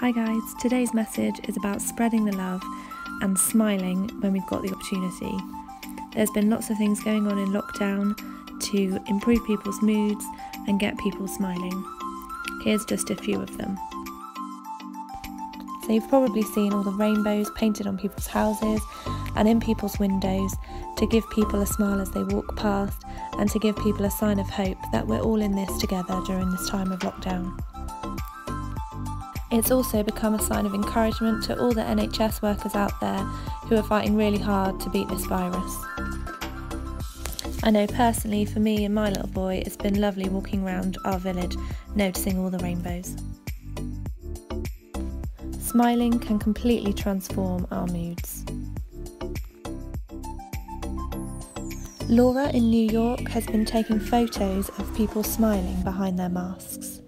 Hi, guys. Today's message is about spreading the love and smiling when we've got the opportunity. There's been lots of things going on in lockdown to improve people's moods and get people smiling. Here's just a few of them. So, you've probably seen all the rainbows painted on people's houses and in people's windows to give people a smile as they walk past and to give people a sign of hope that we're all in this together during this time of lockdown. It's also become a sign of encouragement to all the NHS workers out there who are fighting really hard to beat this virus. I know personally for me and my little boy, it's been lovely walking around our village noticing all the rainbows. Smiling can completely transform our moods. Laura in New York has been taking photos of people smiling behind their masks.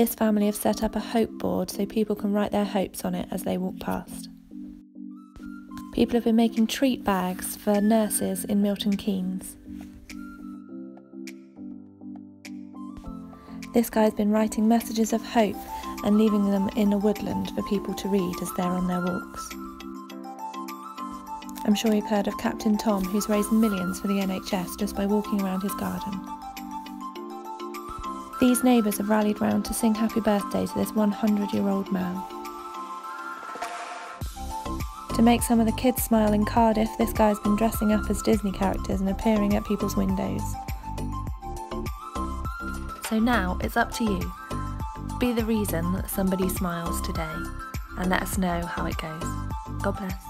This family have set up a hope board so people can write their hopes on it as they walk past. People have been making treat bags for nurses in Milton Keynes. This guy's been writing messages of hope and leaving them in a woodland for people to read as they're on their walks. I'm sure you've heard of Captain Tom, who's raised millions for the NHS just by walking around his garden. These neighbours have rallied round to sing happy birthday to this 100 year old man. To make some of the kids smile in Cardiff, this guy's been dressing up as Disney characters and appearing at people's windows. So now it's up to you. Be the reason that somebody smiles today and let us know how it goes. God bless.